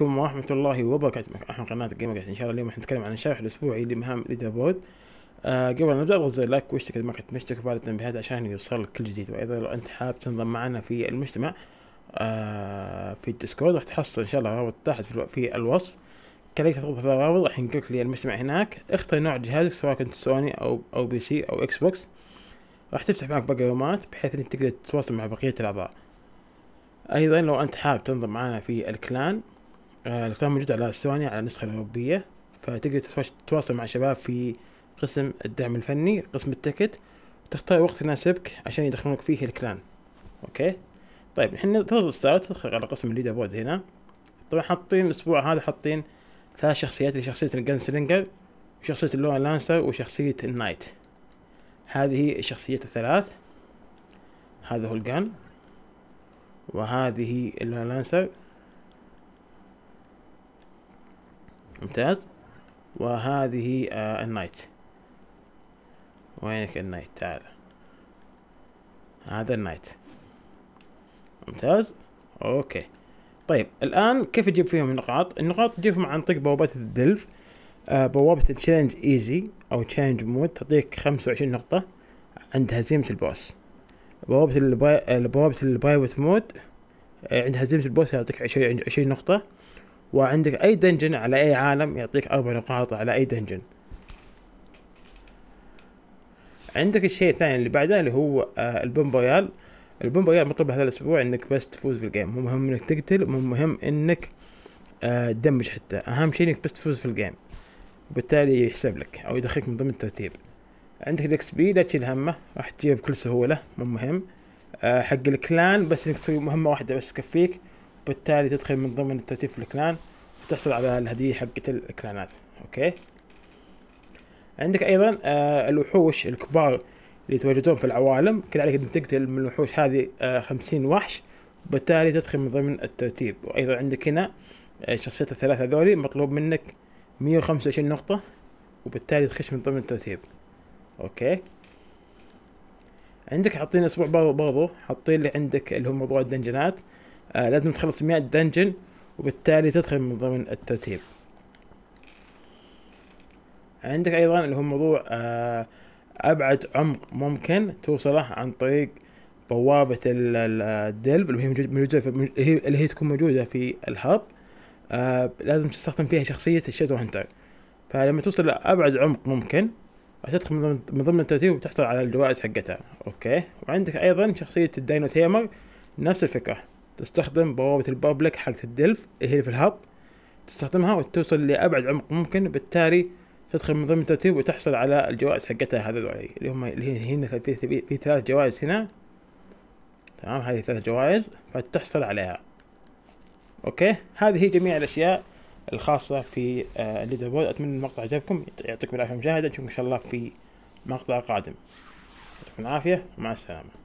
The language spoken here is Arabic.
عليكم ورحمة الله وبركاته. إحنا قناة gamer إن شاء الله اليوم حنتكلم عن الشرح الأسبوعي لمهام leader board آه قبل ما نبدأ اضغط زر like واشترك إذا ما كنت مشترك وفعل التنبيهات عشان يوصلك كل جديد. وأيضا لو أنت حابب تنضم معنا في المجتمع آه في ال Discord راح تحصل إن شاء الله رابط تحت في, الوصف. كذلك تضغط على الرابط راح ينقلك للمجتمع هناك. اختر نوع جهازك سواء كنت سوني أو أو PC أو Xbox. راح تفتح معك باقي رومات بحيث إنك تقدر تتواصل مع بقية الأعضاء. أيضا لو أنت حابب تنضم معنا في ال clan آه ال clan موجود على سوني على النسخة الأوروبية. فتقدر تتواصل مع شباب في قسم الدعم الفني قسم ال ticket وتختار وقت يناسبك عشان يدخلونك فيه ال clan. okay؟ طيب الحين تضغط start تدخل على قسم ال leader board هنا. طبعا حاطين الأسبوع هذا حاطين ثلاث شخصيات شخصية ال Gunslinger وشخصية ال Lunar Lancer وشخصية ال Knight. هذه الشخصيات الثلاث. هذا هو ال Gun وهذه ال Lunar Lancer ممتاز. وهذه آه ال Knight. وينك ال Knight؟ تعال. هذا ال Knight. ممتاز. okay. طيب الآن كيف تجيب فيهم النقاط؟ النقاط تجيبهم عن طريق بوابات ال Delve. آه بوابة ال challenge easy أو challenge mode تعطيك خمسة وعشرين نقطة عند هزيمة ال boss. بوابة الباي... بوابة ال private mode آه عند هزيمة ال boss يعطيك عشرين نقطة. وعندك أي dungeon على أي عالم يعطيك أربع نقاط على أي dungeon عندك الشيء الثاني اللي بعده اللي هو آه البومبويال البومبويال مطلوب هذا الأسبوع إنك بس تفوز في ال game مو مهم إنك تقتل مو مهم إنك آه تدمج حتى. أهم شيء إنك بس تفوز في ال game وبالتالي يحسب لك أو يدخلك من ضمن الترتيب. عندك ال XP لا تشيل همه. راح تجيبه بكل سهولة مو مهم. آه حق ال clan بس إنك تسوي مهمة واحدة بس تكفيك. وبالتالي تدخل من ضمن الترتيب في ال clan وتحصل على الهدية حقت الكلانات okay؟ عندك أيضا آه الوحوش الكبار اللي يتواجدون في العوالم. كل عليك انك تقتل من الوحوش هذه آه خمسين وحش وبالتالي تدخل من ضمن الترتيب. وأيضا عندك هنا آه شخصيات الثلاثة هذولي مطلوب منك مية وخمسة وعشرين نقطة وبالتالي تخش من ضمن الترتيب. okay؟ عندك حاطين أسبوع برضو حاطين لي عندك اللي هو موضوع الدنجنات آه لازم تخلص 100 dungeon وبالتالي تدخل من ضمن الترتيب. عندك أيضا اللي هو موضوع آه أبعد عمق ممكن توصله عن طريق بوابة ال Delve اللي هي موجودة اللي هي تكون موجودة في ال hub. آه لازم تستخدم فيها شخصية ال Shadow Hunter فلما توصل لأبعد عمق ممكن تدخل من ضمن الترتيب وتحصل على الجوائز حقتها. okay. وعندك أيضا شخصية ال Dino Tamer نفس الفكرة. تستخدم بوابة ال public حقت ال Delve اللي هي في ال hub. تستخدمها وتوصل لأبعد عمق ممكن بالتالي تدخل من ضمن الترتيب وتحصل على الجوائز حقتها. هذا اللي هم اللي هنا في, ثلاث جوائز هنا. تمام؟ هذه ثلاث جوائز فتحصل عليها. okay؟ هذه هي جميع الأشياء الخاصة في آه ال leader board أتمنى المقطع عجبكم. يعطيكم العافية. مشاهدة. نشوفكم إن شاء الله في مقطع قادم. يعطيكم العافية. ومع السلامة.